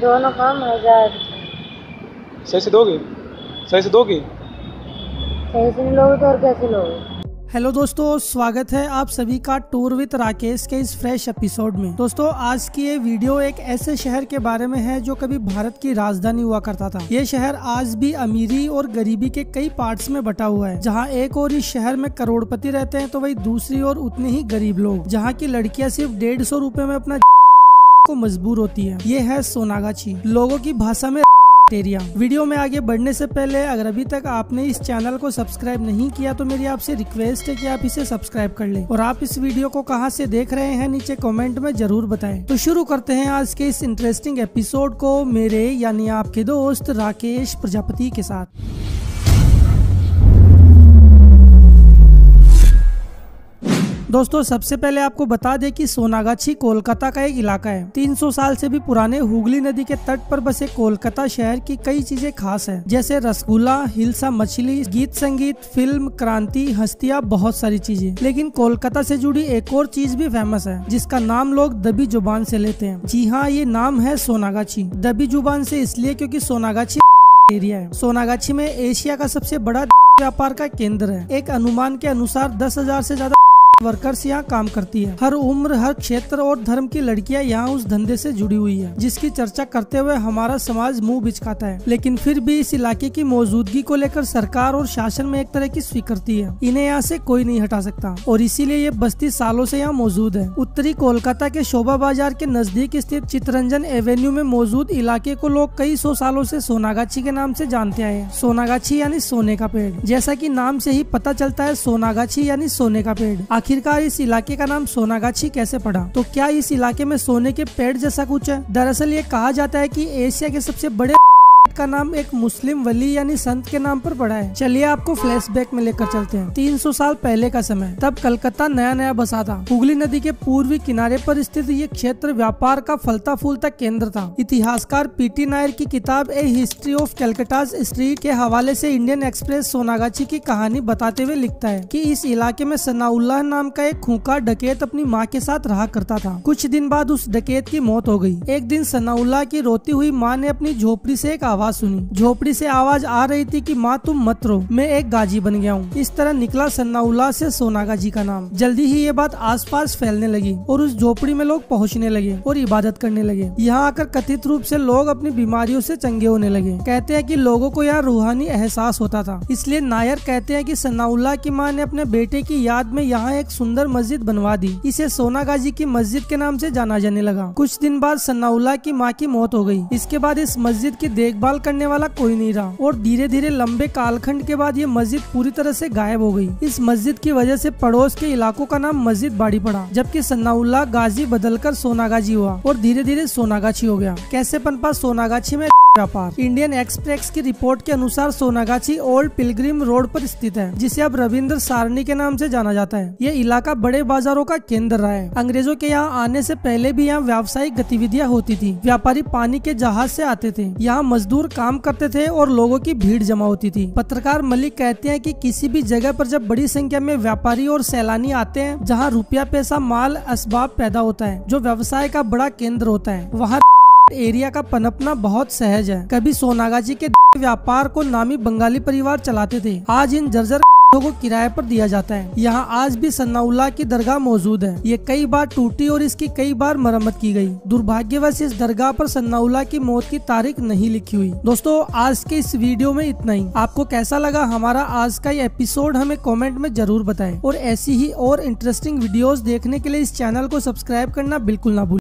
दोनों कम हज़ार सही से दोगे? सही से दोगे? सही से नहीं लोगे तो और कैसे लोगे? हेलो दोस्तों स्वागत है आप सभी का टूर विद राकेश के इस फ्रेश एपिसोड में। दोस्तों आज की ये वीडियो एक ऐसे शहर के बारे में है जो कभी भारत की राजधानी हुआ करता था। ये शहर आज भी अमीरी और गरीबी के कई पार्ट्स में बटा हुआ है। जहाँ एक और इस शहर में करोड़पति रहते हैं तो वही दूसरी ओर उतने ही गरीब लोग। जहाँ की लड़कियाँ सिर्फ़ डेढ़ सौ रूपए में अपना को मजबूर होती है। ये है सोनागाछी। लोगों की भाषा में एरिया वीडियो में आगे बढ़ने से पहले अगर अभी तक आपने इस चैनल को सब्सक्राइब नहीं किया तो मेरी आपसे रिक्वेस्ट है कि आप इसे सब्सक्राइब कर लें। और आप इस वीडियो को कहाँ से देख रहे हैं, नीचे कमेंट में ज़रूर बताएँ। तो शुरू करते हैं आज के इस इंटरेस्टिंग एपिसोड को मेरे यानी आपके दोस्त राकेश प्रजापति के साथ। दोस्तों, सबसे पहले आपको बता दें कि सोनागाछी कोलकाता का एक इलाका है। 300 साल से भी पुराने हुगली नदी के तट पर बसे कोलकाता शहर की कई चीज़ें खास है, जैसे रसगुल्ला, हिलसा मछली, गीत संगीत, फ़िल्म, क्रांति, हस्तिया, बहुत सारी चीज़ें। लेकिन कोलकाता से जुड़ी एक और चीज़ भी फ़ेमस है, जिसका नाम लोग दबी ज़ुबान से लेते हैं। जी हाँ ये नाम है सोनागाछी। दबी ज़ुबान से इसलिए क्योंकि सोनागाछी एरिया है। सोनागाछी में एशिया का सबसे बड़ा व्यापार का केंद्र है। एक अनुमान के अनुसार दस हज़ार से ज़्यादा वर्कर्स यहाँ काम करती है। हर उम्र, हर क्षेत्र और धर्म की लड़कियाँ यहाँ उस धंधे से जुड़ी हुई है, जिसकी चर्चा करते हुए हमारा समाज मुँह बिचकाता है। लेकिन फिर भी इस इलाके की मौजूदगी को लेकर सरकार और शासन में एक तरह की स्वीकृति है। इन्हें यहाँ से कोई नहीं हटा सकता। और इसीलिए ये बस्ती सालों से यहाँ मौजूद है। उत्तरी कोलकाता के शोभा बाज़ार के नज़दीक स्थित चितरंजन एवेन्यू में मौजूद इलाके को लोग कई सौ सालों से सोनागाछी के नाम से जानते आए हैं। सोनागाछी यानी सोने का पेड़। जैसा की नाम से ही पता चलता है, सोनागाछी यानी सोने का पेड़। आखिरकार इस इलाके का नाम सोनागाछी कैसे पड़ा? तो क्या इस इलाके में सोने के पेड़ जैसा कुछ है? दरअसल ये कहा जाता है कि एशिया के सबसे बड़े का नाम एक मुस्लिम वली यानी संत के नाम पर पड़ा है। चलिए आपको फ्लैशबैक में लेकर चलते हैं। 300 साल पहले का समय। तब कलकत्ता नया नया बसा था। हुगली नदी के पूर्वी किनारे पर स्थित ये क्षेत्र व्यापार का फलता फूलता केंद्र था। इतिहासकार पीटी नायर की किताब A history of Calcutta street के हवाले से इंडियन एक्सप्रेस सोनागाछी की कहानी बताते हुए लिखता है कि इस इलाके में सनाउल्लाह नाम का एक खूंखार डकैत अपनी माँ के साथ रहा करता था। कुछ दिन बाद उस डकैत की मौत हो गई। एक दिन सनाउल्लाह की रोती हुई माँ ने अपनी झोपड़ी से एक आवाज़ सुनी। झोपड़ी से आवाज़ आ रही थी कि, माँ, तुम मत रो। मैं एक गाजी बन गया हूँ। इस तरह निकला सन्नाउल्ला से सोनागाजी का नाम। जल्दी ही ये बात आसपास फैलने लगी और उस झोपड़ी में लोग पहुँचने लगे और इबादत करने लगे। यहाँ आकर कथित रूप से लोग अपनी बीमारियों से चंगे होने लगे। कहते हैं कि लोगों को यहाँ रूहानी एहसास होता था। इसलिए नायर कहते हैं कि सन्नाउल्ला की माँ ने अपने बेटे की याद में यहाँ एक सुंदर मस्जिद बनवा दी। इसे सोनागाजी की मस्जिद के नाम से जाना जाने लगा। कुछ दिन बाद सन्नाउल्ला की माँ की मौत हो गई। इसके बाद इस मस्जिद की देखभाल करने वाला कोई नहीं रहा और धीरे धीरे लंबे कालखंड के बाद ये मस्जिद पूरी तरह से गायब हो गई। इस मस्जिद की वजह से पड़ोस के इलाकों का नाम मस्जिद बाड़ी पड़ा, जबकि सन्नाउल्ला गाजी बदलकर सोनागाजी हुआ और धीरे धीरे सोनागाछी हो गया। कैसे पनपा सोनागाछी में व्यापार। इंडियन एक्सप्रेस की रिपोर्ट के अनुसार सोनागाछी ओल्ड पिलग्रिम रोड पर स्थित है, जिसे अब रविंद्र सारणी के नाम से जाना जाता है। ये इलाका बड़े बाजारों का केंद्र रहा है। अंग्रेज़ों के यहाँ आने से पहले भी यहाँ व्यावसायिक गतिविधियाँ होती थी। व्यापारी पानी के जहाज़ से आते थे। यहाँ मजदूर काम करते थे और लोगों की भीड़ जमा होती थी। पत्रकार मलिक कहते हैं कि किसी भी जगह पर जब बड़ी संख्या में व्यापारी और सैलानी आते हैं, जहाँ रुपया, पैसा, माल, असबाब पैदा होता है, जो व्यवसाय का बड़ा केंद्र होता है, वहाँ एरिया का पनपना बहुत सहज है। कभी सोनागाजी के व्यापार को नामी बंगाली परिवार चलाते थे। आज इन जर्जर को किराए पर दिया जाता है। यहाँ आज भी सन्नाउल्ला की दरगाह मौजूद है। ये कई बार टूटी और इसकी कई बार मरम्मत की गई। दुर्भाग्यवश इस दरगाह पर सन्नाउल्ला की मौत की तारीख नहीं लिखी हुई। दोस्तों, आज के इस वीडियो में इतना ही। आपको कैसा लगा हमारा आज का ये एपिसोड हमें कॉमेंट में ज़रूर बताए। और ऐसी ही और इंटरेस्टिंग वीडियोस देखने के लिए इस चैनल को सब्सक्राइब करना बिल्कुल ना भूलें।